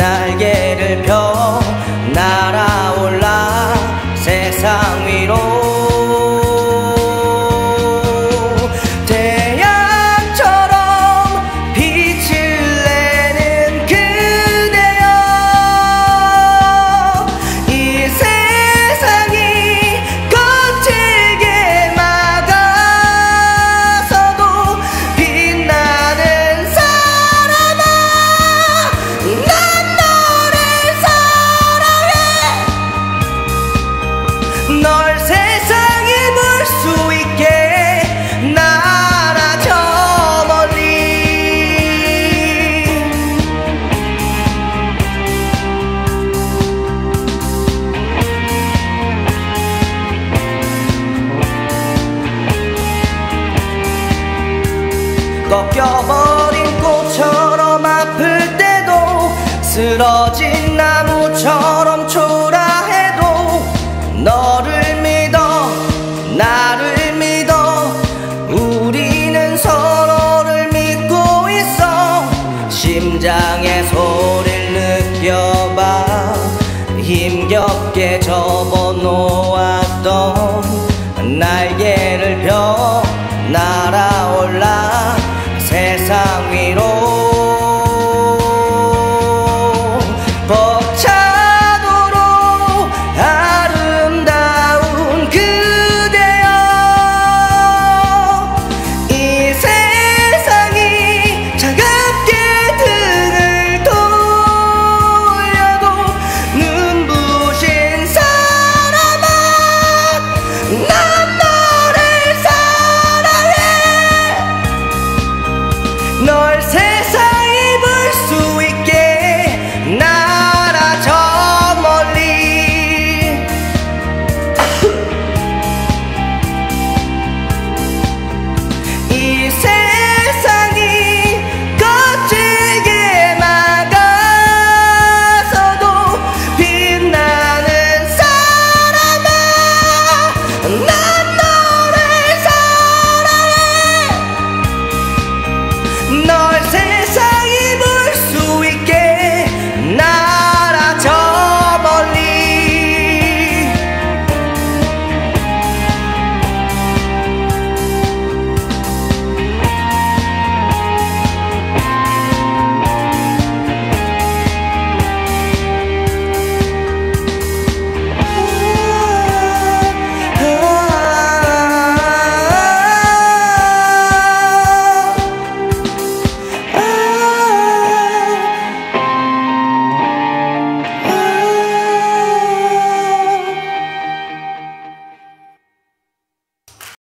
날개를 펴 날아올 꺾여버린 꽃처럼 아플 때도 쓰러진 나무처럼 초라해도 너를 믿어 나를 믿어. 우리는 서로를 믿고 있어. 심장의 소리를 느껴봐. 힘겹게 접어 널 생.